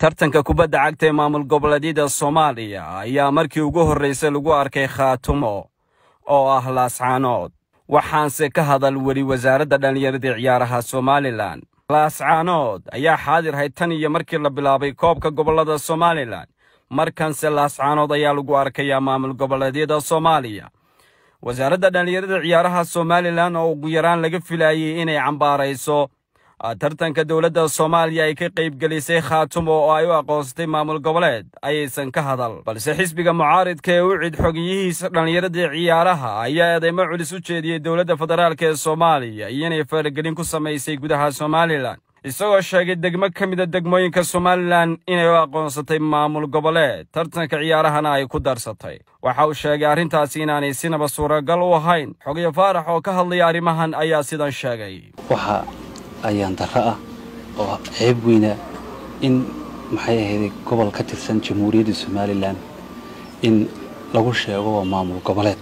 tartanka kubadda cagta ee maamul goboleedyada soomaaliya ayaa markii ugu horraysay lagu arkay khaatumo oo ah laascaanood waxaanse ka hadal weli wasaaradda dhallinyaradii ciyaaraha somalilan. Laascaanood ayaa xaadirhay tan iyo markii la bilaabay koobka gobollada somalilan. Markanse laascaanood ayaa lagu arkayaa maamul goboleedyada soomaaliya. Wasaaradda dhallinyarada ciyaaraha somalilan oo ugu yaraan laga filaayey inay cambaarayso tartanka dowladda soomaaliya ay ka qaybgelisay khaatumo oo ay u aqoonsatay maamul goboleed ayaysan ka hadal balse xisbiga mucaaridka ee u cid xogiyihiisa dhallinyaradii ciyaaraha ayaa eedeymo culis u jeediyey dowladda federaalk ee soomaaliya iyo inay faragelin ku samaysay gudaha somalilan isagoo sheegay degmo ka mida degmooyinka somalilan inay u aqoonsatay maamul goboleed tartanka ciyaarahana ay ku darsatay. Waxa uu sheegay arrintaasi inaanay sinaba suuragal u ahayn. Xogayo faarax oo ka hadlaya arrimahan ayaa sidan sheegay ayaan darro ah oo ceeb weyna in maxay ahayday gobol ka tirsan jamhuuriyadda somalilan in lagu sheego waa maamul goboleed.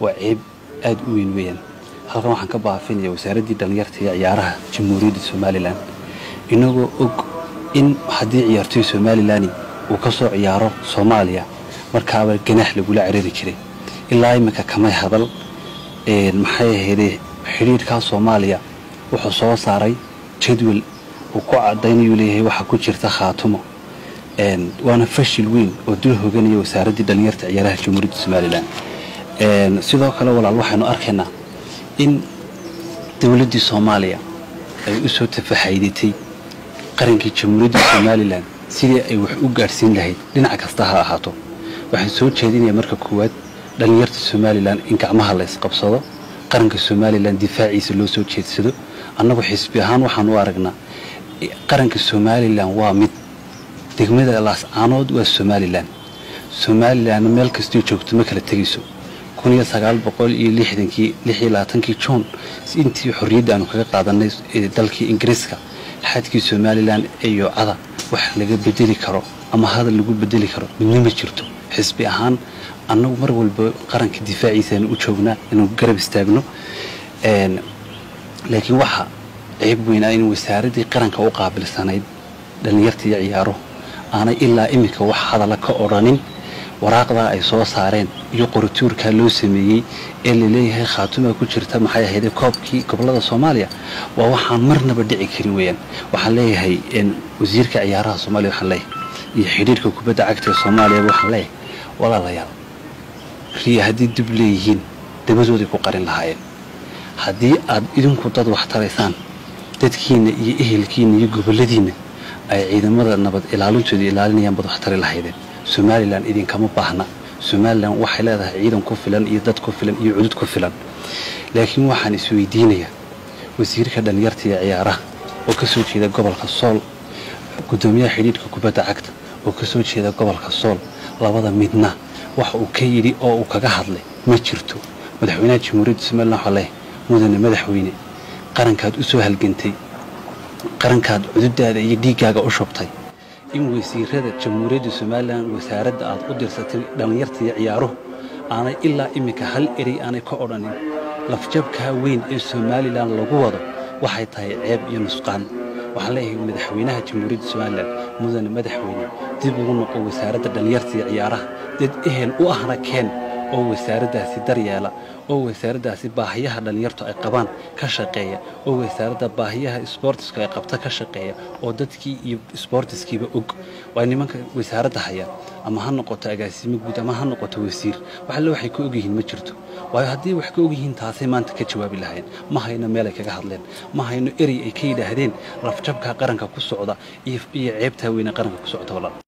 Waa ceeb aad u weyn weeyaan. Halkan waxaan ka baafinaya wasaaraddii dhallinyarta iyo ciyaaraha jamhuuriyadda somalilan. Inagoo og in haddii ciyaartoy somalilani uu ka soo ciyaaro soomaaliya markaaba ganaax lagula carari jiray. Ilaa iminka kamay hadal maxay ahayday xidhiirkaa soomaaliya wuxuu soo saaray jadwal uu ku cadaynayuu leeyahay waxaa ku jirta khaatumo waana fashil weyn oo dul hoganaya wasaaraddii dhallinyarta ciyaaraha jamhuuriyadda somalilan sidoo kale walaal waxaynu arkaynaa in dowladdii soomaaliya ay u soo tafaxaydatay qarankii jamhuuriyadda somalilan sidii ay wax u gaadhsiin lahayd. Dhinac kasta ha ahaato. Waxaan soo jeedinaya marka koowaad dhallinyarta somalilan in gacmaha la ysqabsado qaranka somalilan difaaciisa loo soo jeedsado. Annagu xisbi ahaan waxaan u aragnaa qaranka somalilan waa mid degmada laascaanood waa somalilan somalilanna meel kastoo joogto ma kala tegayso kii juun intii xorriyadda aanu kaga qaadanay dalkii ingiriiska xadkii somalilan ee yoocada wax laga bedeli karo ama hadal lagu bedeli karo midna ma jirto xisbi ahaan annagu mar walba qaranka difaaciisaanu u joognaa inuu garab istaagno laakiin waxaa ceeb weynaa in wasaaraddii qaranka u qaabilsanayd dhallinyarta iyo ciyaaro aanay ilaa iminka wax hadalla ka odhanin waraaqdaa ay soo saareen iyo qorituurkaa loo sameeyey ee la leeyahay khaatumaa ku jirta maxay ahayd koobkii gobollada soomaaliya? Waa waxaan marnaba dhici karin weeyaan. Waxaan leeyahay wasiirka ciyaaraha soomaaliya waxaan leeyahay iyo xidhiirka kubadda cagta ee soomaaliyaba waxaan leeyahay walaalayaal riya haddii dib leeyihiin dabadooday ku qarin lahaayeen. Haddii aad idinku dad wax taraysaan dadkiinna iyo ehelkiinna iyo gobolladiinna ay ciidamada nabad ilaalintooda ilaalinayaan bad wax tari lahaydeen. Somalilan idinkama baahna. Somalilan waxay leedahay ciidan ku filan iyo dad ku filan iyo cudud ku filan. Laakiin waxaan isweydiinayaa wasiirka dhallinyarta iyo ciyaaraha oo ka soo jeeda gobolka sool guddoomiyaha xidhiidhka kubadda cagta oo ka soo jeeda gobolka sool labada midna wax uu ka yidhi oo uu kaga hadlay ma jirto madaxweynaha jamhuuriyadda somalilan waxaa leeyahay mudane madaxweyne qarankaad u soo halgantay qarankaad cududaada iyo dhiiggaaga u shubtay. In wasiirada jamhuuriyadda somalilan wasaaradda aad u dirsatay dhallinyarta iyo ciyaaruhu aanay ilaa iminka hal erey aanay ka odhanin. Lafjabkaa weyn ee somalilan lagu wado waxay tahay ceeb iyo nusqaan وحليه مدحوينها تمرد سؤالا مزن مدحوين تبغون قوة سارة دنيرتي عيارة. تد إهن وأهنا كان oo wasaaraddaasi daryeela oo wasaaraddaasi baahiyaha dhallinyartu ay qabaan ka shaqeeya oo wasaaradda baahiyaha isboortisku ay qabta ka shaqeeya oo dadkii iyo isboortiskiiba og. Waa nimanka wasaaradda haya ama ha noqoto agaasimo guud ama ha noqoto wasiir waxalle waxay ka ogyihiin ma jirto. Waayo haddii wax ka ogyihiin taasay maanta ka jawaabi lahayn ma hayno meelay kaga hadleen ma hayno erey ay ka yidhaahdeen rafjabka qaranka ku socda iyo ceebtaa weyne qaranka ku socda walaal